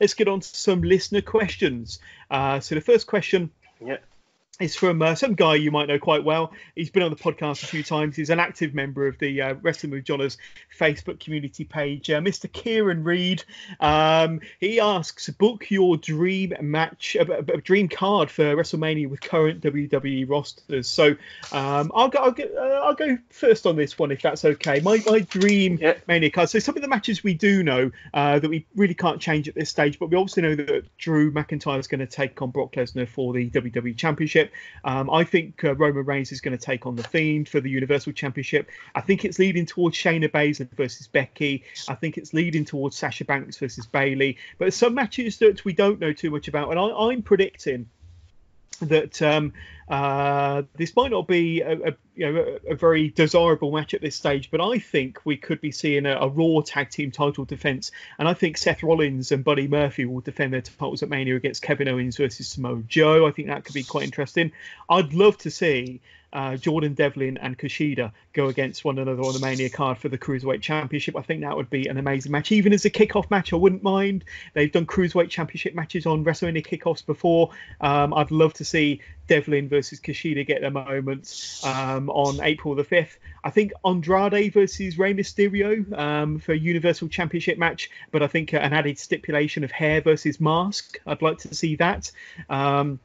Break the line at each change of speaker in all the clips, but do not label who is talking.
let's get on to some listener questions. Uh, so the first question.
Yeah
is from uh, some guy you might know quite well. He's been on the podcast a few times. He's an active member of the uh, Wrestling with Johners Facebook community page. Uh, Mr. Kieran Reed. Um, he asks, book your dream match, a, a, dream card for WrestleMania with current WWE rosters. So um, I'll go. I'll go, uh, I'll go first on this one if that's okay. My my dream yeah. Mania card. So some of the matches we do know uh, that we really can't change at this stage, but we also know that Drew McIntyre is going to take on Brock Lesnar for the WWE Championship. Um, I think uh, Roman Reigns is going to take on the Fiend for the Universal Championship. I think it's leading towards Shayna Baszler versus Becky. I think it's leading towards Sasha Banks versus Bayley. But some matches that we don't know too much about, and I, I'm predicting that um, uh, this might not be a, a you know a, very desirable match at this stage, but I think we could be seeing a, a, Raw tag team title defense, and I think Seth Rollins and Buddy Murphy will defend their titles at Mania against Kevin Owens versus Samoa Joe. I think that could be quite interesting. I'd love to see uh, Jordan Devlin and Kushida go against one another on the Mania card for the Cruiserweight Championship. I think that would be an amazing match. Even as a kickoff match, I wouldn't mind. They've done Cruiserweight Championship matches on WrestleMania kickoffs before. Um, I'd love to see Devlin versus Kushida get their moments um, on April the 5th. I think Andrade versus Rey Mysterio um, for a Universal Championship match, but I think an added stipulation of hair versus mask. I'd like to see that. Um,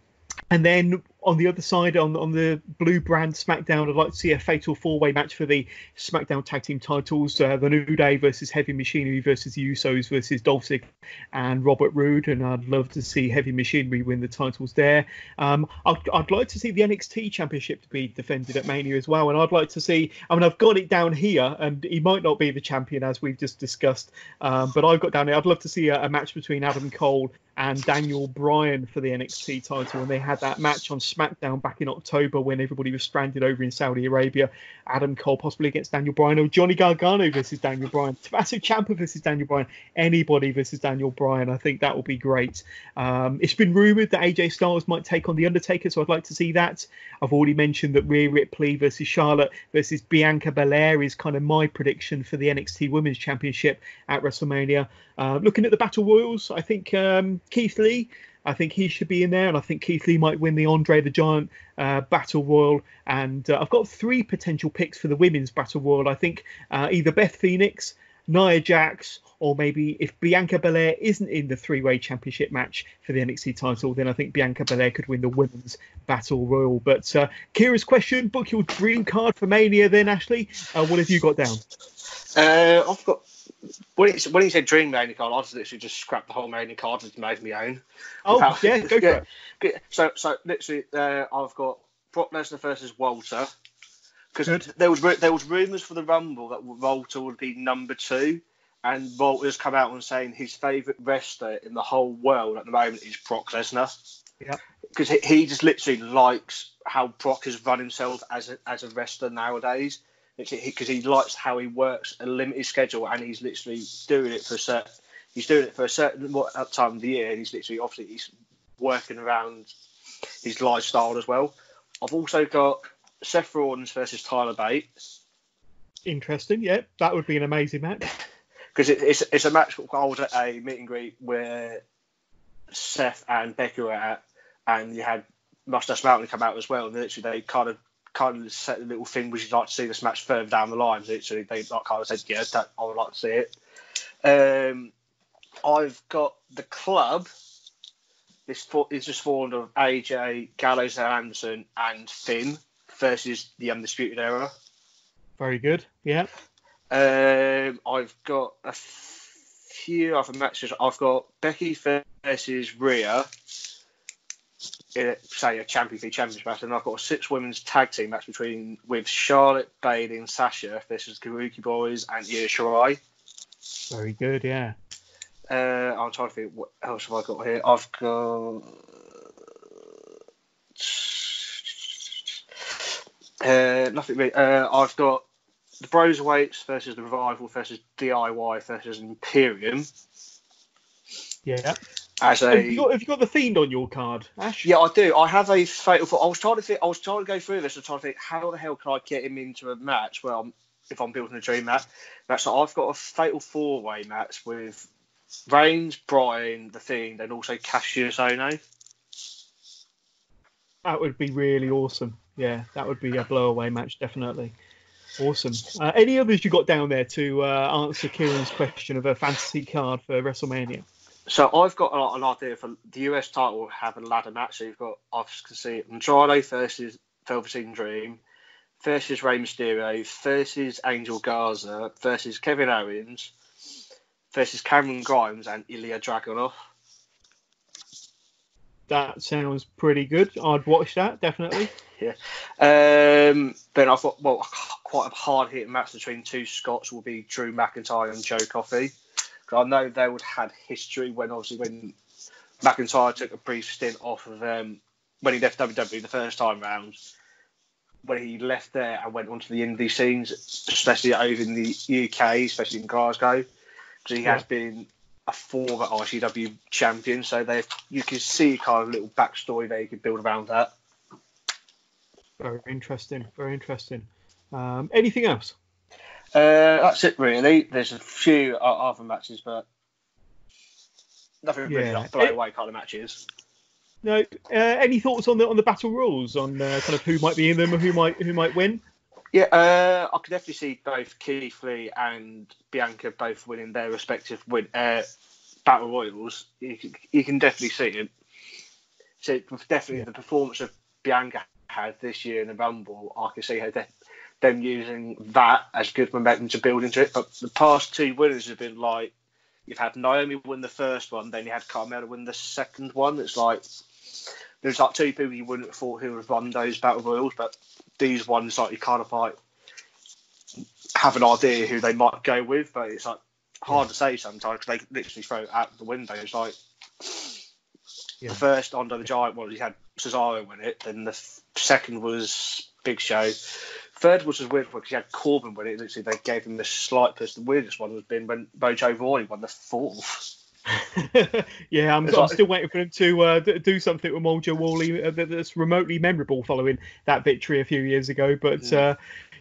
and then on the other side, on on the blue brand SmackDown, I'd like to see a fatal four way match for the SmackDown Tag Team titles: uh, the New Day versus Heavy Machinery versus the Usos versus Dolph Ziggler and Robert Roode. And I'd love to see Heavy Machinery win the titles there. Um, I'd, I'd like to see the NXT Championship to be defended at Mania as well. And I'd like to see. I mean, I've got it down here, and he might not be the champion as we've just discussed, um, but I've got down here. I'd love to see a, a match between Adam Cole and Daniel Bryan for the NXT title, and they had that match on SmackDown back in October when everybody was stranded over in Saudi Arabia. Adam Cole possibly against Daniel Bryan, or Johnny Gargano versus Daniel Bryan, Tommaso Ciampa versus Daniel Bryan, anybody versus Daniel Bryan. I think that will be great. Um, it's been rumored that AJ Styles might take on the Undertaker, so I'd like to see that. I've already mentioned that Rhea Ripley versus Charlotte versus Bianca Belair is kind of my prediction for the NXT Women's Championship at WrestleMania. Uh, looking at the Battle Royals, I think um, Keith Lee. I think he should be in there, and I think Keith Lee might win the Andre the Giant uh, Battle Royal. And uh, I've got three potential picks for the women's Battle Royal. I think uh, either Beth Phoenix, Nia Jax, or maybe if Bianca Belair isn't in the three-way championship match for the NXT title, then I think Bianca Belair could win the women's Battle Royal. But uh, Kira's question: Book your dream card for Mania, then Ashleigh. Uh, what have you got down?
Uh, I've got when he, when he said dream Mania card, I just literally just scrapped the whole Mania card and made my own.
Oh Without, yeah, go for
yeah. it. So so literally, uh, I've got Brock Lesnar versus Walter because there was there was rumours for the Rumble that Walter would be number two, and Walter's come out and saying his favourite wrestler in the whole world at the moment is Brock Lesnar.
Yeah.
Because he, he just literally likes how Brock has run himself as a, as a wrestler nowadays because he likes how he works a limited schedule and he's literally doing it for a certain he's doing it for a certain time of the year and he's literally obviously he's working around his lifestyle as well. I've also got Seth Rollins versus Tyler Bates.
Interesting, yeah, that would be an amazing match.
Because it, it's it's a match I was at a meet and greet where Seth and Becky were at, and you had Mustache Mountain come out as well, and literally they kind of kind of set a little thing, would you like to see this match further down the line? Literally, they like kind of said, yeah, that, I would like to see it. Um, I've got the club. This is just formed of AJ, Gallows, and Anderson, and Finn versus the Undisputed Era.
Very good. Yeah.
Um, I've got a few other matches. I've got Becky versus Rhea say a Champions League Championship match, and I've got a six women's tag team match between with Charlotte, Bayley, and Sasha versus Kabuki Boys and Io Shirai.
Very good, yeah.
Uh, I'm trying to think what else have I got here. I've got. Uh, nothing really. Uh, I've got the Broserweights versus the Revival versus DIY versus Imperium.
Yeah as a. Have you, got, have you got the fiend on your card, Ash?
Yeah, I do. I have a fatal. I was trying to think. I was trying to go through this and trying to think how the hell can I get him into a match Well, if I'm building a dream match. that's So I've got a fatal four way match with Reigns, Bryan, The Fiend, and also Cassius Ohno.
That would be really awesome. Yeah, that would be a blowaway match, definitely. Awesome. Uh, any others you got down there to uh, answer Kieran's question of a fantasy card for WrestleMania?
So I've got an idea for the US title have a ladder match. So you've got I can see Andrade versus Velveteen Dream versus Rey Mysterio versus Angel Garza versus Kevin Owens versus Cameron Grimes and Ilya Dragunov.
That sounds pretty good. I'd watch that definitely.
Yeah. Um, then I thought, well, quite a hard hitting match between two Scots will be Drew McIntyre and Joe Coffey. I know they would have had history when obviously when McIntyre took a brief stint off of um, when he left WWE the first time round. When he left there and went onto the indie scenes, especially over in the UK, especially in Glasgow, because he yeah. has been a former ICW champion. So they you can see kind of a little backstory there you could build around that.
Very interesting. Very interesting. Um, anything else?
Uh, that's it really. There's a few other matches, but nothing really yeah. like throwaway kind of matches.
No. Uh, any thoughts on the on the battle rules on uh, kind of who might be in them or who might who might win?
Yeah, uh, I could definitely see both Keith Lee and Bianca both winning their respective win uh, battle royals. You can, you can definitely see it. So definitely yeah. the performance of Bianca had this year in the Rumble, I can see her de- them using that as good momentum to build into it. But the past two winners have been like you've had Naomi win the first one, then you had Carmella win the second one. It's like there's like two people you wouldn't have thought who would have won those battle royals, but these ones like you kind of like have an idea who they might go with, but it's like hard yeah. to say sometimes because they literally throw it out the window. It's like yeah. the first Andre the Giant one, he had Cesaro win it, then the second was Big Show, third was just weird one because he had Corbin win it. Literally, they gave him the slight push. The weirdest one has been when Mojo Rawley won the fourth.
yeah, I'm, I'm like, still waiting for him to uh, do something with Mojo Rawley uh, that's remotely memorable following that victory a few years ago. But yeah. uh,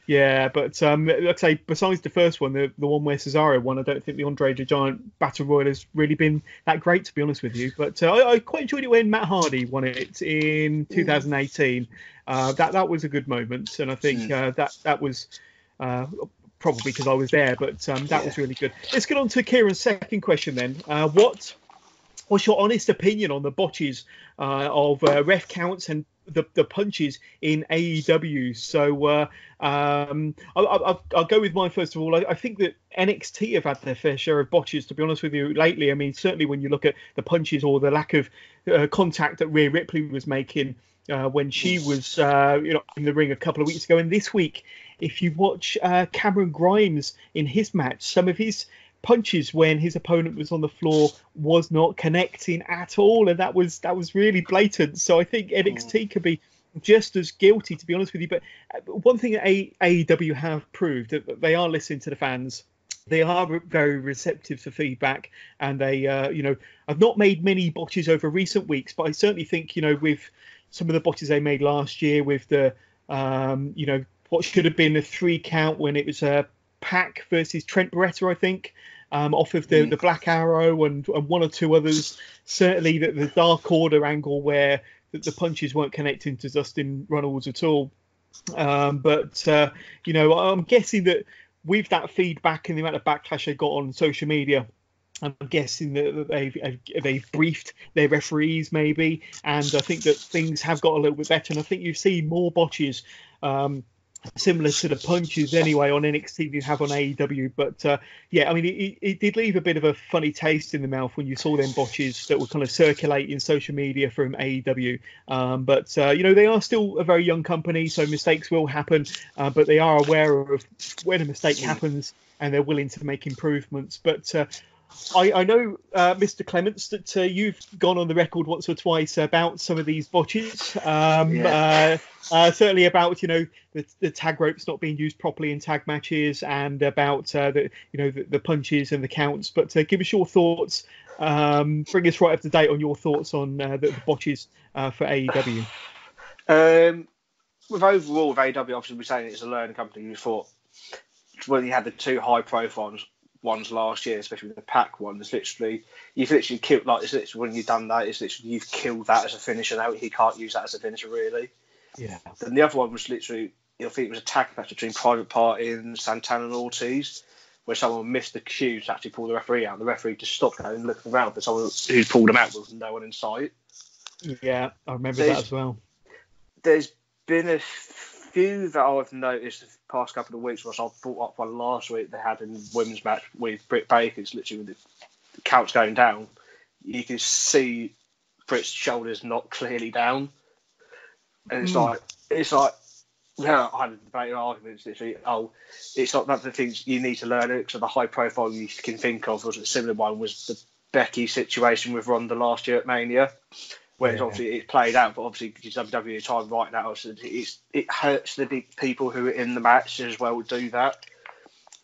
yeah, but um, like I say, besides the first one, the, the one where Cesaro won, I don't think the Andre the Giant Battle Royal has really been that great, to be honest with you. But uh, I, I, quite enjoyed it when Matt Hardy won it in 2018. Uh, that that was a good moment, and I think hmm. uh, that that was. Uh, probably because I was there, but um, that yeah. was really good. Let's get on to Kieran's second question then. Uh, what what's your honest opinion on the botches uh, of uh, ref counts and the, the punches in AEW. So uh, um, I'll, I'll, I'll, go with mine first of all. I, I, think that NXT have had their fair share of botches, to be honest with you, lately. I mean, certainly when you look at the punches or the lack of uh, contact that Rhea Ripley was making uh, when she was, uh, you know, in the ring a couple of weeks ago, and this week, if you watch uh, Cameron Grimes in his match, some of his punches when his opponent was on the floor was not connecting at all, and that was that was really blatant. So I think NXT mm. could be just as guilty, to be honest with you. But uh, one thing that AEW have proved that they are listening to the fans. They are very receptive to feedback, and they, uh, you know, have not made many botches over recent weeks. But I certainly think, you know, with some of the botches they made last year, with the, um, you know, what should have been a three count when it was a PAC versus Trent Beretta, I think, um, off of the, mm. the Black Arrow and, and one or two others. Certainly, the, the Dark Order angle where the, the punches weren't connecting to Dustin Runnels at all. Um, but uh, you know, I'm guessing that with that feedback and the amount of backlash they got on social media, I'm guessing that they've, they've briefed their referees maybe, and I think that things have got a little bit better. And I think you've seen more botches um, similar to the punches anyway on NXT you have on AEW. But uh, yeah, I mean, it, it, did leave a bit of a funny taste in the mouth when you saw them botches that were kind of circulating social media from AEW. Um, but uh, you know, they are still a very young company, so mistakes will happen. Uh, but they are aware of when a mistake happens and they're willing to make improvements. But uh, I, I, know, uh, Mr. Clements, that uh, you've gone on the record once or twice about some of these botches. Um, yeah. uh, uh certainly about you know the, the, tag ropes not being used properly in tag matches, and about uh, the you know the, the, punches and the counts. But uh, give us your thoughts. Um, bring us right up to date on your thoughts on the, the, botches for AEW.
Um, with overall with AEW, obviously we're saying it's a learning company. We thought when you had the two high profiles ones last year, especially with the PAC ones. Literally, you've literally killed like it's literally when you've done that, it's literally you've killed that as a finisher. Now he can't use that as a finisher really.
Yeah.
Then the other one was literally, I think it was a tag match between Private Party and Santana and Ortiz, where someone missed the cue to actually pull the referee out. And The referee just stopped and looked around for someone who pulled him out with no one in sight.
Yeah, I remember
There's-
that as well.
There's been a few that I've noticed the past couple of weeks, which I brought up one last week they had in women's match with Britt Baker. It's literally with the couch going down. You can see Britt's shoulders not clearly down. And it's
Mm.
like, it's like, yeah, I had a debate arguments literally. Oh, it's not that the things you need to learn it. So the high profile you can think of was a similar one was the Becky situation with Ronda last year at Mania. Whereas
Yeah.
obviously it played out, but obviously because WWE time right now, so it's, it hurts the big people who are in the match as well do that.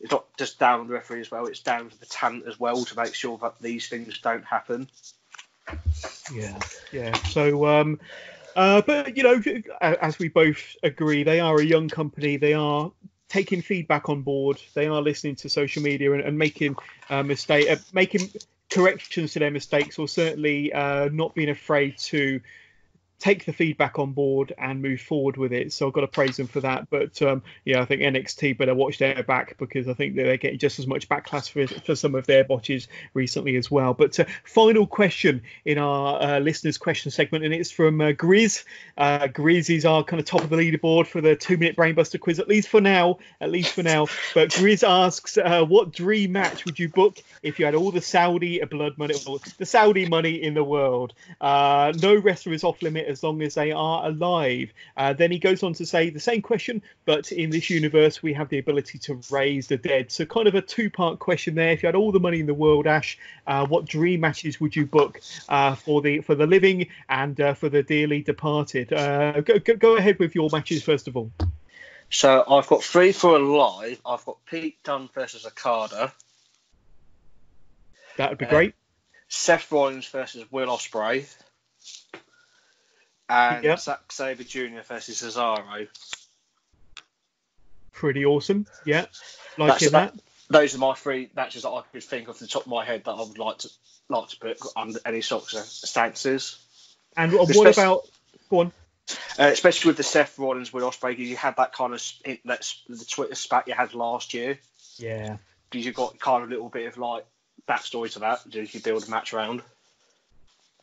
It's not just down on the referee as well; it's down to the talent as well to make sure that these things don't happen.
Yeah, yeah. So, um, uh, but you know, as we both agree, they are a young company. They are taking feedback on board. They are listening to social media and, and making uh, mistake, uh, making corrections to their mistakes, or certainly uh, not being afraid to take the feedback on board and move forward with it. So I've got to praise them for that. But um, yeah, I think NXT better watch their back because I think that they're getting just as much backlash for, for some of their botches recently as well. But uh, final question in our uh, listeners' question segment, and it's from uh, Grizz. Uh, Grizz is our kind of top of the leaderboard for the two-minute brainbuster quiz, at least for now. At least for now. But Grizz asks, uh, what dream match would you book if you had all the Saudi blood money, the Saudi money in the world? Uh, no wrestler is off limit as long as they are alive. Uh, then he goes on to say the same question, but in this universe we have the ability to raise the dead. So kind of a two-part question there. If you had all the money in the world, Ash, uh, what dream matches would you book uh, for the for the living and uh, for the dearly departed? Uh, go, go go ahead with your matches first of all.
So I've got three for alive. I've got Pete Dunne versus Okada,
That would be
Uh,
great.
Seth Rollins versus Will Ospreay, and
Yep.
Zack Sabre Jr. versus Cesaro.
Pretty awesome. Yeah,
That's
liking that.
about- Those are my three matches that I could think off the top of my head that I would like to like to put under any circumstances.
And what
Especially-
about? Go on.
Uh, especially with the Seth Rollins Will Ospreay, 'cause you had that kind of sp- that's the Twitter spat you had last year.
Yeah.
Because you got kind of a little bit of like backstory to that. You could build a match around.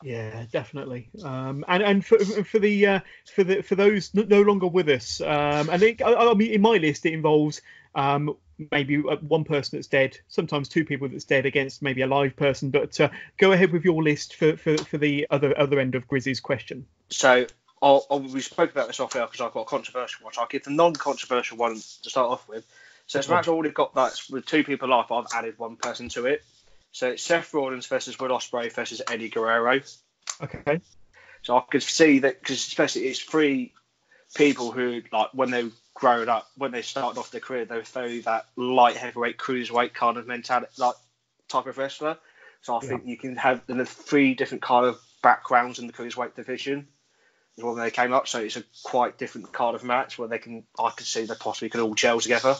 Yeah, definitely. Um, and and for for the uh, for the for those no longer with us, um, and it, I, I mean, in my list, it involves um, maybe uh, one person that's dead, sometimes two people that's dead against maybe a live person. But uh, go ahead with your list for, for, for the other other end of Grizzy's question.
So I'll, I'll, we spoke about this off air because I've got a controversial one. So I'll give the non-controversial one to start off with. So it's a match I've already got that's with two people live. I've added one person to it. So it's Seth Rollins versus Will Ospreay versus Eddie Guerrero.
Okay.
So I could see that because especially it's three people who like when they growing up, when they started off their career, they were very that light heavyweight cruiserweight kind of mentality, like type of wrestler. So I think you can have the three different kind of backgrounds in the cruiserweight division is when they came up. So it's a quite different kind of match where they can I could see they possibly could all gel together.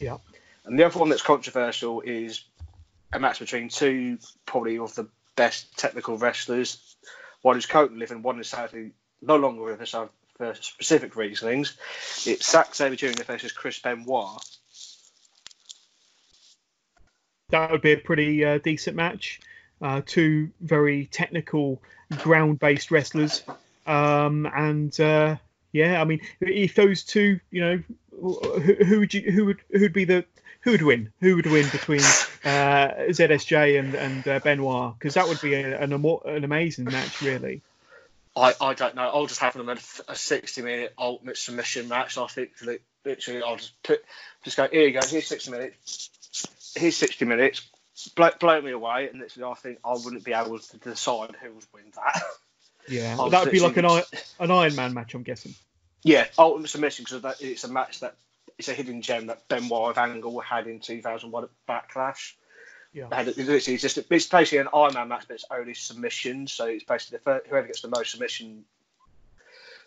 Yeah.
And the other one that's controversial is a match between two probably of the best technical wrestlers. One is currently living, one is sadly no longer with us for specific reasonings. It's Zack Sabre Jr. versus Chris Benoit.
That would be a pretty uh, decent match. Uh, two very technical, ground-based wrestlers, um, and uh, yeah, I mean, if those two, you know, who, who would you, who would, who'd be the, who would win? Who would win between uh, ZSJ and and uh, Benoit? Because that would be a, an an amazing match, really.
I, I don't know. I'll just have them in a, a 60 minute ultimate submission match. I think literally I'll just put, just go, here you go, here's 60 minutes. Here's 60 minutes. Blow, blow me away. And literally, I think I wouldn't be able to decide who would win that.
Yeah, that would be like an an Iron Man match, I'm guessing.
Yeah, ultimate submission because it's a match that it's a hidden gem that Benoit of Angle had in 2001 at Backlash.
Yeah.
Had it's, just it's basically an Iron Man match, but it's only submissions. So it's basically the first, whoever gets the most submission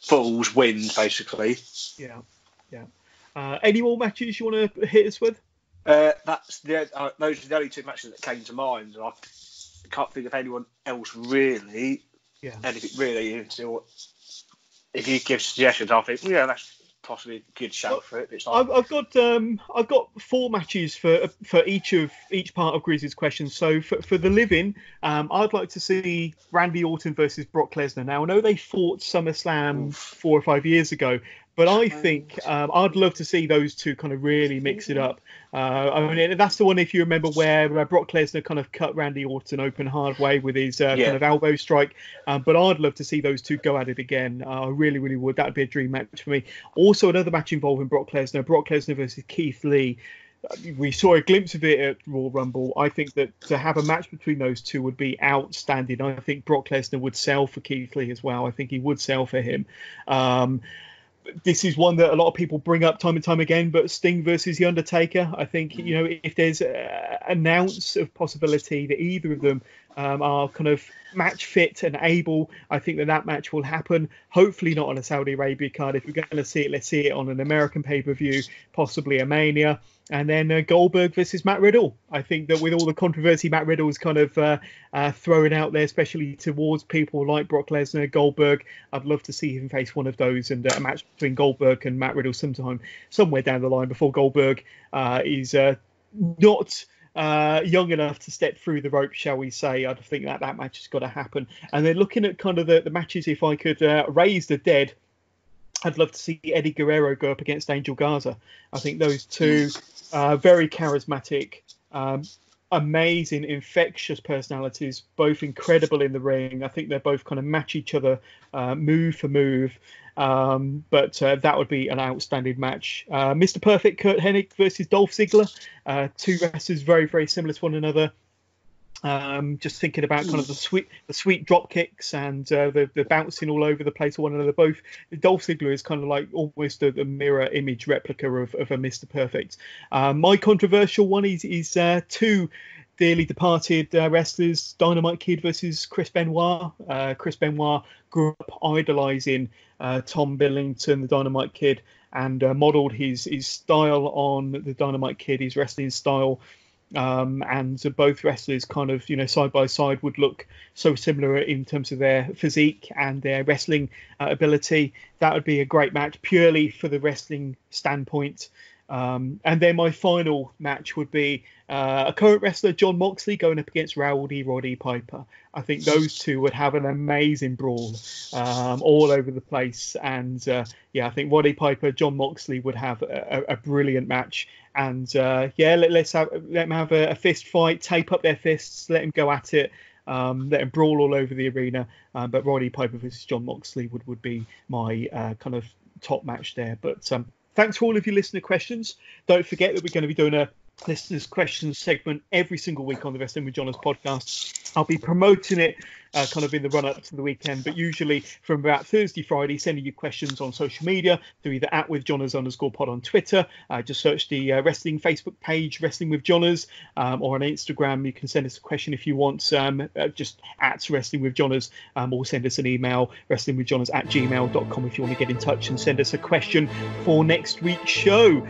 falls wins basically.
Yeah, yeah. Uh, any more matches you want to hit us with?
Uh, that's the uh, those are the only two matches that came to mind. I can't think of anyone else really.
Yeah.
Anything really until if you give suggestions, I think yeah, that's possibly a good shout well, for it. It's
I've, I've, got um, I've got four matches for for each of each part of Grizz's questions. So for, for the living, um, I'd like to see Randy Orton versus Brock Lesnar. Now I know they fought SummerSlam Oof. four or five years ago, but I think um, I'd love to see those two kind of really mix it up. Uh, I mean, that's the one if you remember where uh, Brock Lesnar kind of cut Randy Orton open hard way with his uh, yeah. kind of elbow strike. Um, but I'd love to see those two go at it again. Uh, I really, really would. That'd be a dream match for me. Also, another match involving Brock Lesnar, Brock Lesnar versus Keith Lee we saw a glimpse of it at Royal Rumble. I think that to have a match between those two would be outstanding. I think Brock Lesnar would sell for Keith Lee as well. I think he would sell for him. Um, this is one that a lot of people bring up time and time again. But Sting versus The Undertaker, I think you know if there's an ounce of possibility that either of them um, are kind of match fit and able, I think that that match will happen. Hopefully not on a Saudi Arabia card. If we're going to see it, let's see it on an American pay per view, possibly a Mania and then uh, Goldberg versus Matt Riddle. I think that with all the controversy Matt Riddle's kind of uh, uh, throwing out there, especially towards people like Brock Lesnar, Goldberg, I'd love to see him face one of those and uh, a match between Goldberg and Matt Riddle sometime, somewhere down the line before Goldberg uh, is uh, not. young enough to step through the rope, shall we say? I think that that match has got to happen. And then looking at kind of the, the matches, if I could raise the dead, I'd love to see Eddie Guerrero go up against Angel Garza. I think those two uh, very charismatic, um, amazing, infectious personalities, both incredible in the ring. I think they both kind of match each other uh, move for move. Um, but uh, that would be an outstanding match. Uh, Mr. Perfect, Curt Hennig versus Dolph Ziggler. Uh, two wrestlers very, very similar to one another. Um, just thinking about kind of the sweet the sweet drop kicks and uh, the, the bouncing all over the place of one another. Both Dolph Ziggler is kind of like almost a, a mirror image replica of, of a Mr. Perfect. Uh, my controversial one is is uh, two dearly departed uh, wrestlers, Dynamite Kid versus Chris Benoit. Uh, Chris Benoit grew up idolizing uh, Tom Billington, the Dynamite Kid, and modeled his his style on the Dynamite Kid, his wrestling style um, and both wrestlers kind of you know side by side would look so similar in terms of their physique and their wrestling uh, ability that would be a great match purely for the wrestling standpoint um, and then my final match would be uh, a current wrestler, Jon Moxley, going up against Rowdy Roddy Piper. I think those two would have an amazing brawl um, all over the place. And uh, yeah, I think Roddy Piper, Jon Moxley would have a, a, a brilliant match. And uh, yeah, let, us have let them have a, a, fist fight, tape up their fists, let them go at it. Um, let them brawl all over the arena, um, but Roddy Piper versus Jon Moxley would, would be my uh, kind of top match there. But um, thanks for all of your listener questions. Don't forget that we're going to be doing a listeners' questions segment every single week on the Wrestling with Johners podcast. I'll be promoting it uh, kind of in the run up to the weekend, but usually from about Thursday, Friday, sending you questions on social media through either at with Johners underscore pod on Twitter. Uh, just search the uh, wrestling Facebook page, Wrestling with Johners, um, or on Instagram. You can send us a question if you want, um, uh, just at Wrestling with Johners, um, or send us an email, wrestlingwithjohners at gmail.com if you want to get in touch and send us a question for next week's show.